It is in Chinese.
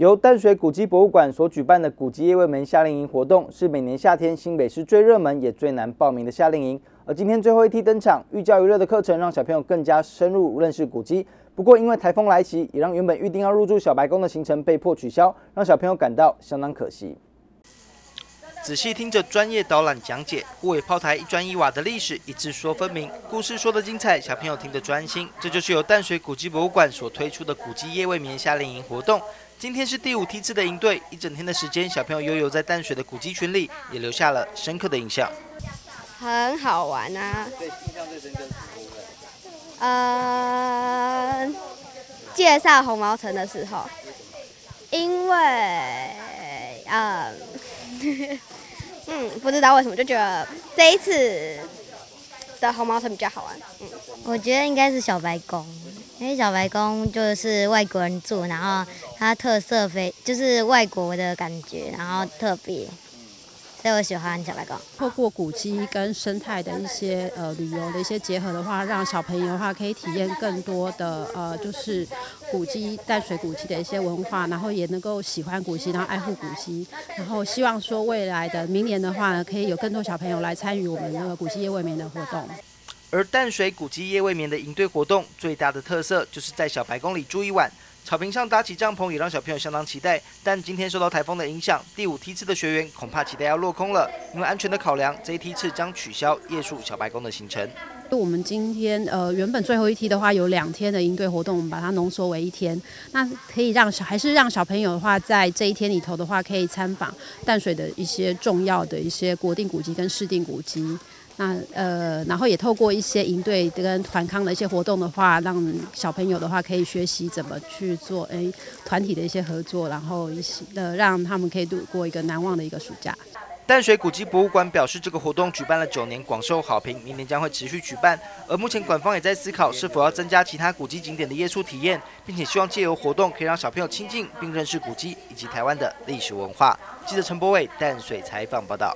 由淡水古迹博物馆所举办的古迹夜未眠夏令营活动，是每年夏天新北市最热门也最难报名的夏令营。而今天最后一梯登场，寓教于乐的课程让小朋友更加深入认识古迹。不过因为台风来袭，也让原本预定要入住小白宫的行程被迫取消，让小朋友感到相当可惜。仔细听着专业导览讲解，护卫炮台一砖一瓦的历史一字说分明，故事说的精彩，小朋友听得专心。这就是由淡水古迹博物馆所推出的古迹夜未眠夏令营活动。今天是第五梯次的营队，一整天的时间，小朋友悠游在淡水的古迹群里，也留下了深刻的印象。很好玩啊！对，印象最深刻是什么？呃，介绍红毛城的时候，因为呃。嗯，不知道为什么就觉得这一次的红毛城比较好玩。嗯，我觉得应该是小白宫，因为小白宫就是外国人住，然后它特色非就是外国的感觉，然后特别。所以我喜欢小白宫。透过古迹跟生态的一些呃旅游的一些结合的话，让小朋友的话可以体验更多的呃就是古迹淡水古迹的一些文化，然后也能够喜欢古迹，然后爱护古迹，然后希望说未来的明年的话呢，可以有更多小朋友来参与我们那个古迹夜未眠的活动。而淡水古迹夜未眠的营队活动最大的特色就是在小白宫里住一晚。草坪上搭起帐篷，也让小朋友相当期待。但今天受到台风的影响，第五梯次的学员恐怕期待要落空了。因为安全的考量，这一梯次将取消夜宿小白宫的行程。我们今天呃原本最后一梯的话有两天的营队活动，我们把它浓缩为一天。那可以让小还是让小朋友的话，在这一天里头的话，可以参访淡水的一些重要的一些国定古迹跟市定古迹。那呃，然后也透过一些营队跟团康的一些活动的话，让小朋友的话可以学习怎么去做诶团体的一些合作，然后一起的让他们可以度过一个难忘的一个暑假。淡水古迹博物馆表示，这个活动举办了九年，广受好评，明年将会持续举办。而目前馆方也在思考是否要增加其他古迹景点的夜宿体验，并且希望借由活动可以让小朋友亲近并认识古迹以及台湾的历史文化。记者陈博伟淡水采访报道。